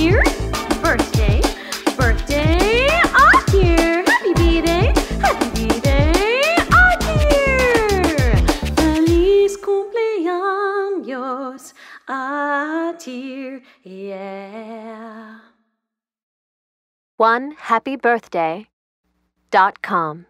here. Birthday, birthday, ah here. Happy birthday, happy birthday, ah here. Feliz cumpleaños, ah here. yeah. One happy birthday dot com.